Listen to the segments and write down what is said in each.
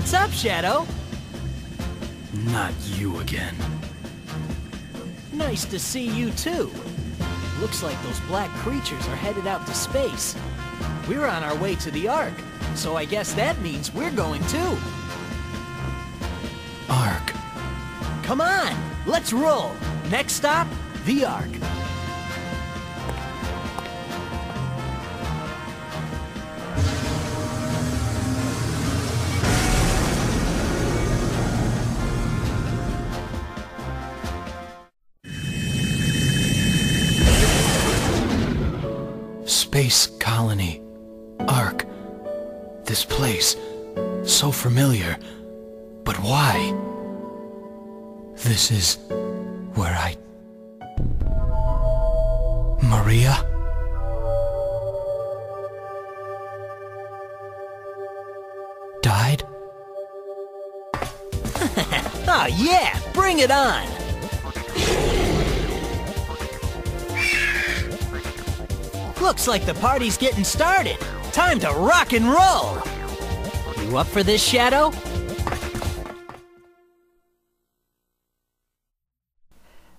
What's up, Shadow? Not you again. Nice to see you too. Looks like those black creatures are headed out to space. We're on our way to the Ark, so I guess that means we're going too. Ark. Come on, let's roll. Next stop, the Ark. Space colony. Ark. This place. So familiar. But why? This is where I... Maria? Died? Ah, yeah, bring it on. Looks like the party's getting started. Time to rock and roll. You up for this, Shadow?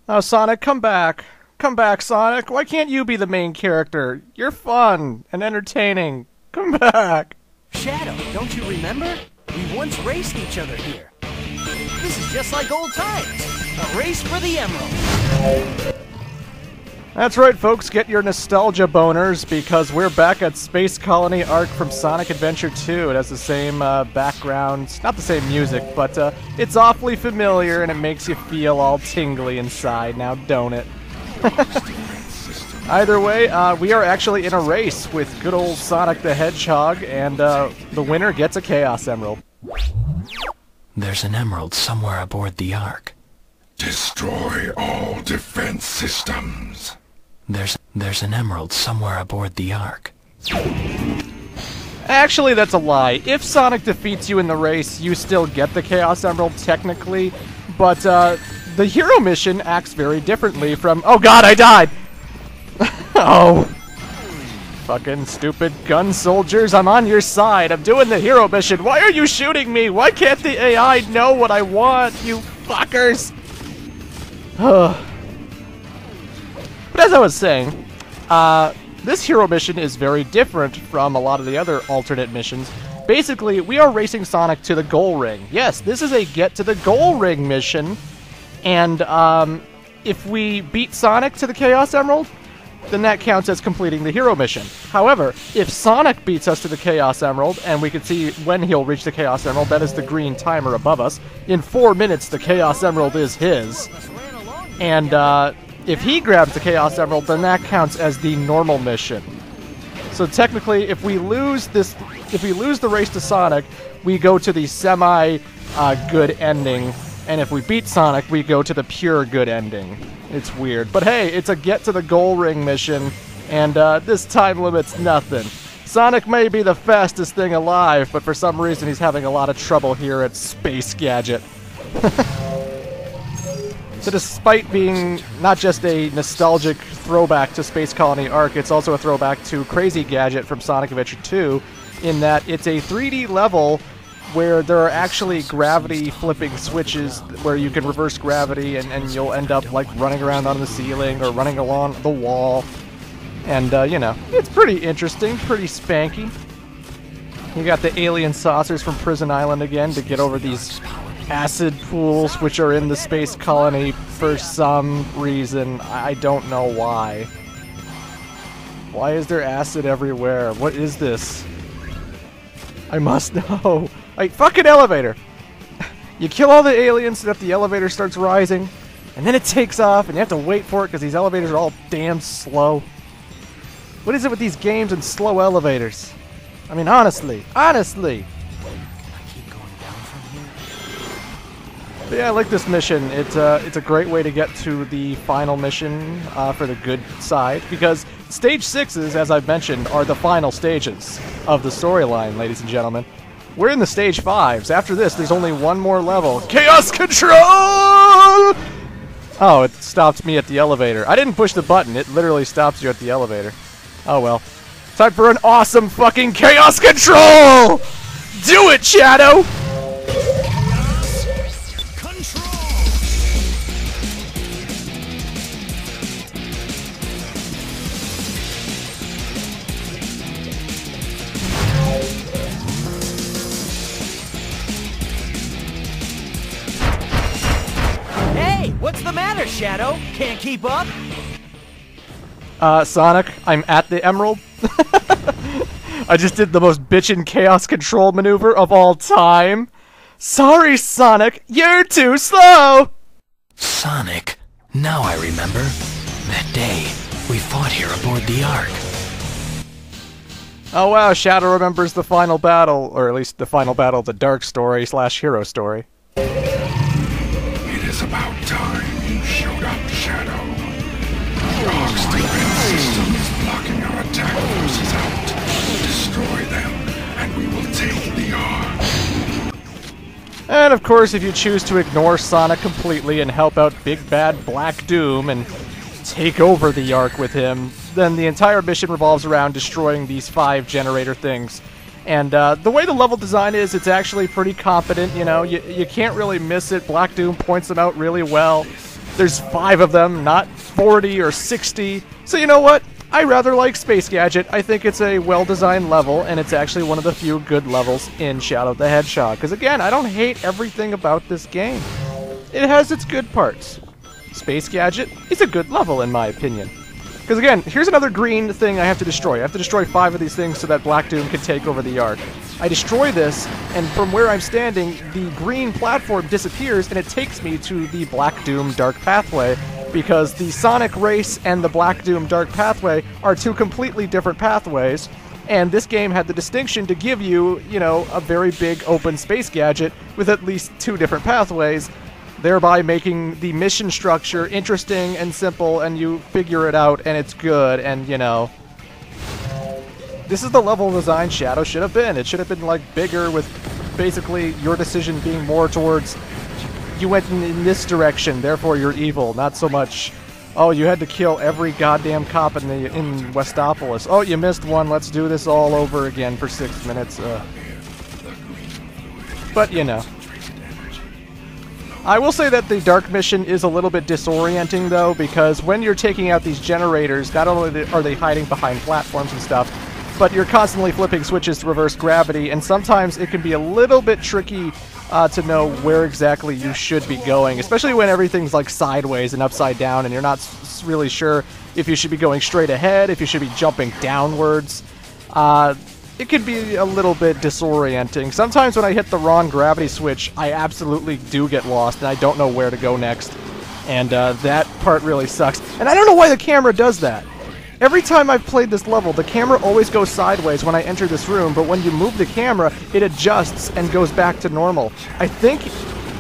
Oh, Sonic, come back. Come back, Sonic. Why can't you be the main character? You're fun and entertaining. Come back. Shadow, don't you remember? We once raced each other here. This is just like old times. A race for the Emerald. That's right, folks. Get your nostalgia boners because we're back at Space Colony Ark from Sonic Adventure 2. It has the same uh, background, not the same music, but uh, it's awfully familiar and it makes you feel all tingly inside, now don't it? Either way, uh, we are actually in a race with good old Sonic the Hedgehog, and uh, the winner gets a Chaos Emerald. There's an emerald somewhere aboard the Ark. Destroy all defense systems. There's there's an emerald somewhere aboard the Ark. Actually, that's a lie. If Sonic defeats you in the race, you still get the Chaos Emerald, technically. But uh, the hero mission acts very differently from. Oh god, I died! oh. Fucking stupid gun soldiers, I'm on your side. I'm doing the hero mission. Why are you shooting me? Why can't the AI know what I want, you fuckers? but as I was saying, uh, this hero mission is very different from a lot of the other alternate missions. Basically, we are racing Sonic to the goal ring. Yes, this is a get to the goal ring mission, and um, if we beat Sonic to the Chaos Emerald, then that counts as completing the hero mission. However, if Sonic beats us to the Chaos Emerald, and we can see when he'll reach the Chaos Emerald, that is the green timer above us, in four minutes the Chaos Emerald is his. And uh, if he grabs the Chaos Emerald, then that counts as the normal mission. So technically, if we lose this, if we lose the race to Sonic, we go to the semi uh, good ending, and if we beat Sonic, we go to the pure good ending. It's weird, but hey, it's a get to the goal ring mission, and uh, this time limit's nothing. Sonic may be the fastest thing alive, but for some reason he's having a lot of trouble here at Space Gadget. So despite being not just a nostalgic throwback to Space Colony Ark, it's also a throwback to Crazy Gadget from Sonic Adventure 2, in that it's a 3D level where there are actually gravity flipping switches where you can reverse gravity and, and you'll end up like running around on the ceiling or running along the wall. And, uh, you know, it's pretty interesting, pretty spanky. You got the alien saucers from Prison Island again to get over these acid pools which are in the space colony for some reason. I don't know why. Why is there acid everywhere? What is this? I must know. Like, fucking elevator! You kill all the aliens so that the elevator starts rising, and then it takes off, and you have to wait for it because these elevators are all damn slow. What is it with these games and slow elevators? I mean, honestly, honestly! But yeah, I like this mission. It's uh, it's a great way to get to the final mission uh, for the good side because stage sixes, as I've mentioned, are the final stages of the storyline, ladies and gentlemen. We're in the stage fives. After this, there's only one more level. Chaos Control! Oh, it stopped me at the elevator. I didn't push the button. It literally stops you at the elevator. Oh well. Time for an awesome fucking Chaos Control! Do it, Shadow! What's the matter, Shadow? Can't keep up? Uh, Sonic, I'm at the Emerald. I just did the most bitchin' chaos control maneuver of all time. Sorry, Sonic, you're too slow! Sonic. Now I remember. That day, we fought here aboard the Ark. Oh wow, Shadow remembers the final battle, or at least the final battle of the Dark Story slash Hero Story. It is about time you showed up, Shadow. The Ark's defense system is blocking our attack And of course, if you choose to ignore Sonic completely and help out Big Bad Black Doom and take over the Ark with him, then the entire mission revolves around destroying these five generator things. And uh, the way the level design is, it's actually pretty competent, you know, you, you can't really miss it. Black Doom points them out really well. There's five of them, not 40 or 60. So you know what? I rather like Space Gadget. I think it's a well-designed level, and it's actually one of the few good levels in Shadow of the Hedgehog. Because again, I don't hate everything about this game. It has its good parts. Space Gadget is a good level, in my opinion. Because again, here's another green thing I have to destroy. I have to destroy five of these things so that Black Doom can take over the Ark. I destroy this, and from where I'm standing, the green platform disappears, and it takes me to the Black Doom Dark Pathway, because the Sonic Race and the Black Doom Dark Pathway are two completely different pathways, and this game had the distinction to give you, you know, a very big open space gadget with at least two different pathways, thereby making the mission structure interesting and simple, and you figure it out, and it's good, and you know. This is the level design Shadow should have been. It should have been like bigger with basically your decision being more towards you went in, in this direction, therefore you're evil, not so much oh you had to kill every goddamn cop in the in Westopolis. Oh you missed one, let's do this all over again for six minutes. Uh. But you know. I will say that the dark mission is a little bit disorienting though, because when you're taking out these generators, not only are they hiding behind platforms and stuff, but you're constantly flipping switches to reverse gravity, and sometimes it can be a little bit tricky uh, to know where exactly you should be going, especially when everything's like sideways and upside down, and you're not really sure if you should be going straight ahead, if you should be jumping downwards. Uh, it can be a little bit disorienting. Sometimes when I hit the wrong gravity switch, I absolutely do get lost, and I don't know where to go next. And uh, that part really sucks. And I don't know why the camera does that. Every time I've played this level, the camera always goes sideways when I enter this room, but when you move the camera, it adjusts and goes back to normal. I think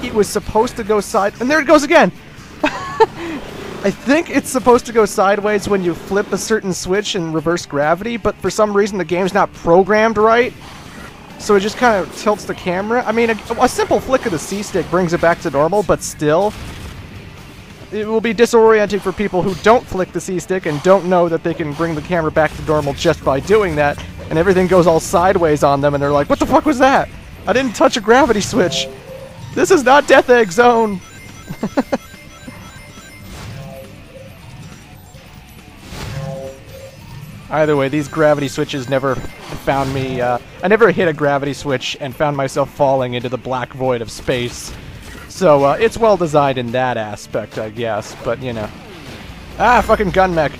it was supposed to go side... And there it goes again! I think it's supposed to go sideways when you flip a certain switch in reverse gravity, but for some reason the game's not programmed right. So it just kind of tilts the camera. I mean, a, a simple flick of the C-stick brings it back to normal, but still, it will be disorienting for people who don't flick the C-stick and don't know that they can bring the camera back to normal just by doing that, and everything goes all sideways on them, and they're like, what the fuck was that? I didn't touch a gravity switch. This is not Death Egg Zone. Either way, these gravity switches never found me. Uh, I never hit a gravity switch and found myself falling into the black void of space. So uh, it's well designed in that aspect, I guess. But you know, ah, fucking gun mech.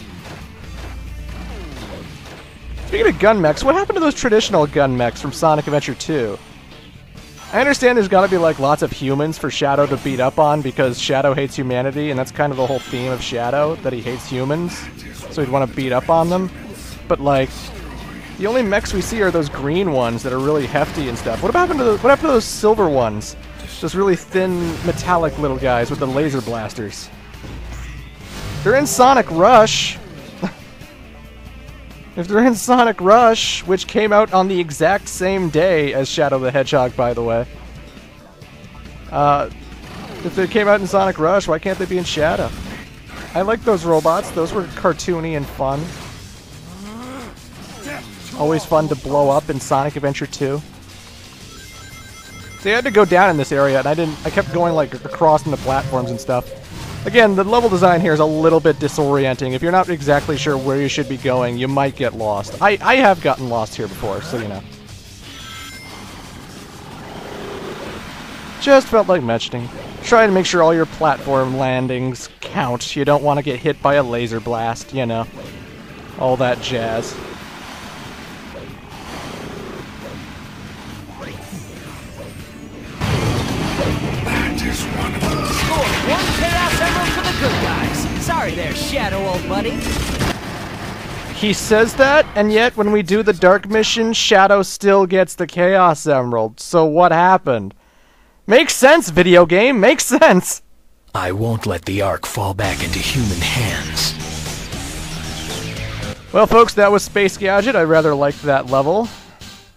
Speaking of gun mechs, what happened to those traditional gun mechs from Sonic Adventure 2? I understand there's got to be like lots of humans for Shadow to beat up on because Shadow hates humanity, and that's kind of the whole theme of Shadow that he hates humans, so he'd want to beat up on them. But like, the only mechs we see are those green ones that are really hefty and stuff. What happened to the, what happened to those silver ones? Those really thin, metallic little guys with the laser blasters. They're in Sonic Rush. if they're in Sonic Rush, which came out on the exact same day as Shadow the Hedgehog, by the way. Uh, if they came out in Sonic Rush, why can't they be in Shadow? I like those robots. Those were cartoony and fun. Always fun to blow up in Sonic Adventure 2. They had to go down in this area, and I didn't. I kept going like across the platforms and stuff. Again, the level design here is a little bit disorienting. If you're not exactly sure where you should be going, you might get lost. I, I have gotten lost here before, so you know. Just felt like mentioning. try to make sure all your platform landings count. You don't want to get hit by a laser blast, you know. All that jazz. Good guys. Sorry there, Shadow, old buddy. He says that, and yet when we do the Dark mission, Shadow still gets the Chaos Emerald. So what happened? Makes sense, video game. Makes sense. I won't let the Ark fall back into human hands. Well, folks, that was Space Gadget. I rather liked that level.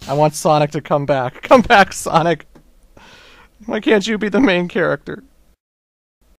I want Sonic to come back. Come back, Sonic. Why can't you be the main character?